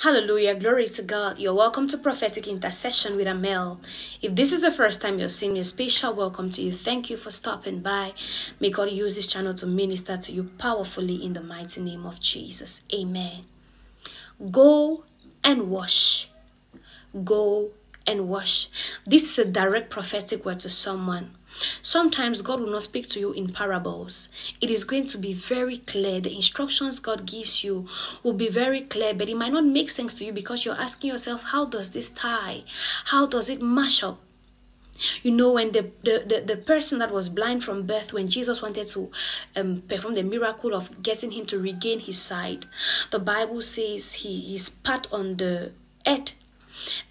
Hallelujah. Glory to God. You're welcome to Prophetic Intercession with Armelle. If this is the first time you're seeing me, a special welcome to you. Thank you for stopping by. May God use this channel to minister to you powerfully in the mighty name of Jesus. Amen. Go and wash. Go and wash. This is a direct prophetic word to someone. Sometimes God will not speak to you in parables. It is going to be very clear. The instructions God gives you will be very clear, but it might not make sense to you because you're asking yourself, how does this tie? How does it mash up? You know, when the, the, the, the, person that was blind from birth, when Jesus wanted to um, perform the miracle of getting him to regain his sight, the Bible says he, he spat on the earth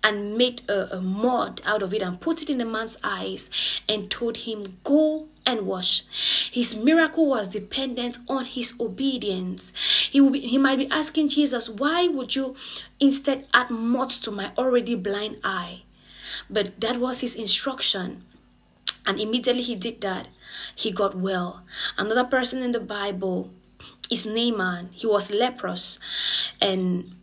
and made a, a mud out of it and put it in the man's eyes and told him, Go and wash. His miracle was dependent on his obedience. He, be, he might be asking Jesus, Why would you instead add mud to my already blind eye? But that was his instruction. And immediately he did that. He got well. Another person in the Bible is Naaman. He was leprous. And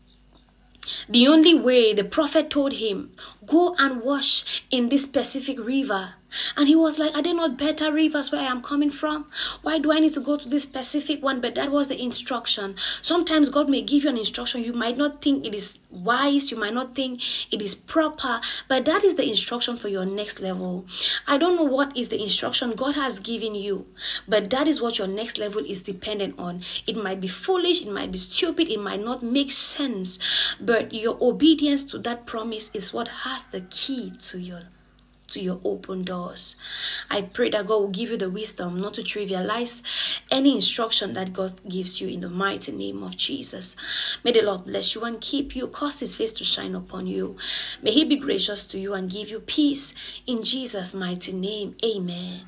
the only way the prophet told him, go and wash in this specific river. And he was like, Are there not better rivers where I am coming from? Why do I need to go to this specific one? But that was the instruction. Sometimes God may give you an instruction. You might not think it is wise, you might not think it is proper, but that is the instruction for your next level. I don't know what is the instruction God has given you, but that is what your next level is dependent on. It might be foolish, it might be stupid, it might not make sense, but your obedience to that promise is what has the key to your to your open doors. I pray that God will give you the wisdom not to trivialize any instruction that God gives you in the mighty name of Jesus. May the Lord bless you and keep you, cause his face to shine upon you. May he be gracious to you and give you peace in Jesus' mighty name. Amen.